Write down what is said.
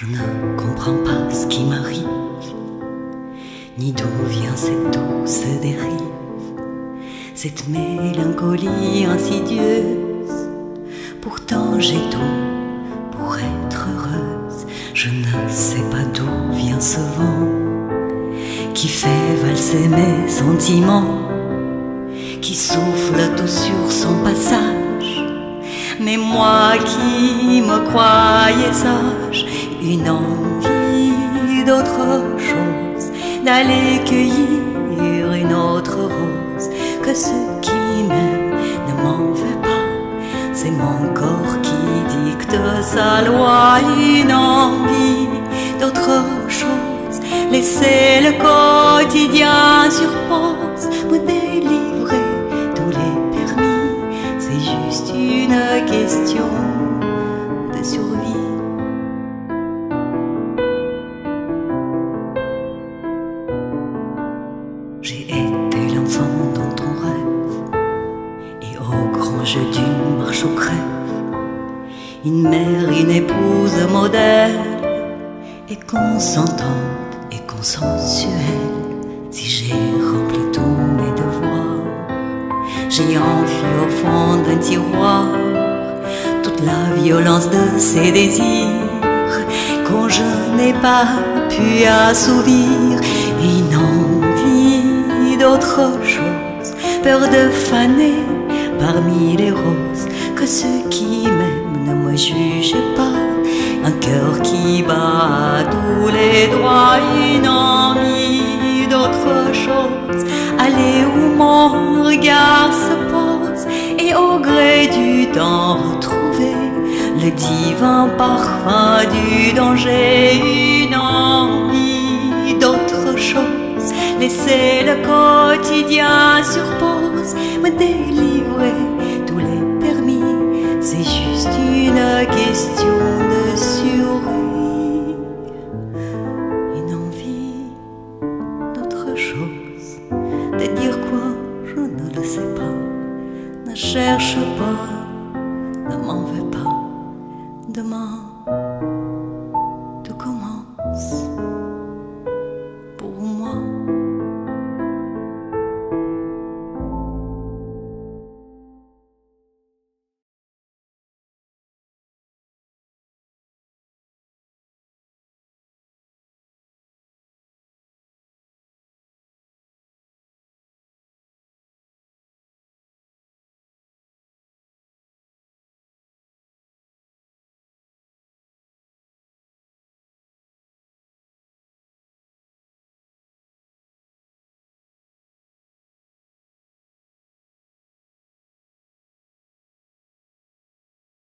Je ne comprends pas ce qui m'arrive, ni d'où vient cette douce dérive, cette mélancolie insidieuse. Pourtant j'ai tout pour être heureuse. Je ne sais pas d'où vient ce vent qui fait valser mes sentiments, qui souffle tout sur son passage. Mais moi qui me croyais sage, une envie d'autre chose, d'aller cueillir une autre rose, que ceux qui m'aiment ne m'en veut pas. C'est mon corps qui dicte sa loi, une envie d'autre chose, laisser le quotidien sur pause, une mère, une épouse modèle, et consentante et consensuelle. Si j'ai rempli tous mes devoirs, j'ai enfui au fond d'un tiroir toute la violence de ces désirs quand je n'ai pas pu assouvir une envie d'autre chose, peur de faner parmi les roses, que ceux qui m'aiment ne me jugent pas, un cœur qui bat à tous les droits, une envie d'autre chose, aller où mon regard se pose et au gré du temps retrouver le divin parfum du danger, une envie d'autre chose, laisser le quotidien sur pause, me délivrer question de survie, une envie d'autre chose, de dire quoi, je ne le sais pas, ne cherche pas, ne m'en veux pas, demain